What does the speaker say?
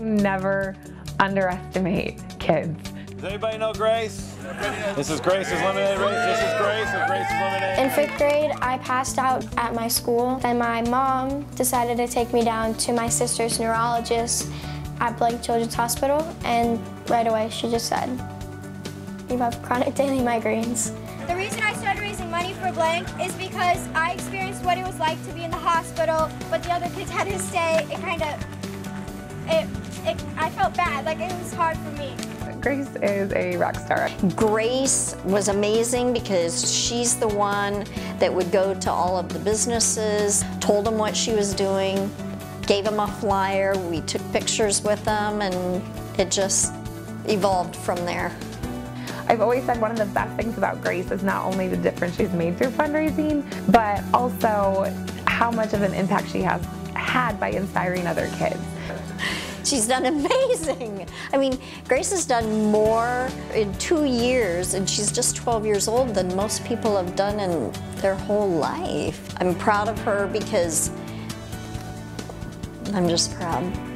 Never underestimate kids. Does anybody know Grace? This is Grace's lemonade race. This is Grace of Grace's lemonade. In fifth grade, I passed out at my school. Then my mom decided to take me down to my sister's neurologist at Blank Children's Hospital, and right away she just said, you have chronic daily migraines. The reason I started raising money for Blank is because I experienced what it was like to be in the hospital, but the other kids had to stay. It kind of, it, it, I felt bad. Like it was hard for me. Grace is a rock star. Grace was amazing because she's the one that would go to all of the businesses, told them what she was doing, gave them a flyer, we took pictures with them, and it just evolved from there. I've always said one of the best things about Grace is not only the difference she's made through fundraising, but also how much of an impact she has had by inspiring other kids. She's done amazing. I mean, Grace has done more in two years, and she's just 12 years old, than most people have done in their whole life. I'm proud of her because I'm just proud.